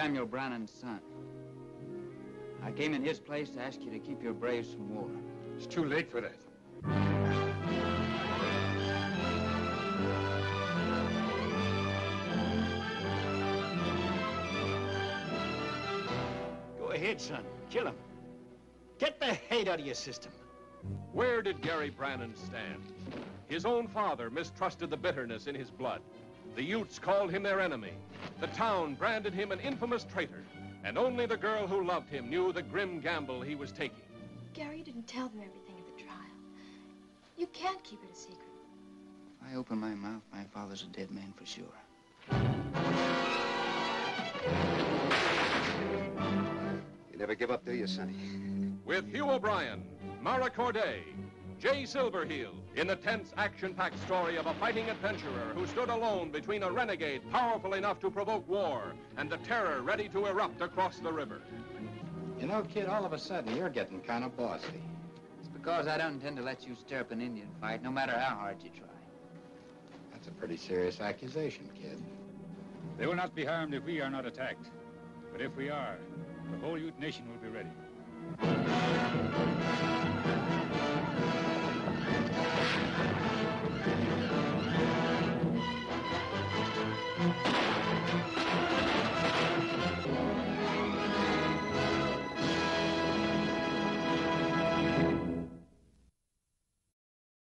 Samuel Brannon's son. I came in his place to ask you to keep your braves from war. It's too late for that. Go ahead, son. Kill him. Get the hate out of your system. Where did Gary Brannon stand? His own father mistrusted the bitterness in his blood. The Utes called him their enemy. The town branded him an infamous traitor. And only the girl who loved him knew the grim gamble he was taking. Gary, you didn't tell them everything at the trial. You can't keep it a secret. If I open my mouth, my father's a dead man for sure. You never give up, do you, Sonny? With Hugh O'Brian, Mara Corday, Jay Silverheel, in the tense, action-packed story of a fighting adventurer who stood alone between a renegade powerful enough to provoke war and the terror ready to erupt across the river. You know, kid, all of a sudden you're getting kind of bossy. It's because I don't intend to let you stir up an Indian fight, no matter how hard you try. That's a pretty serious accusation, kid. They will not be harmed if we are not attacked. But if we are, the whole Ute Nation will be ready.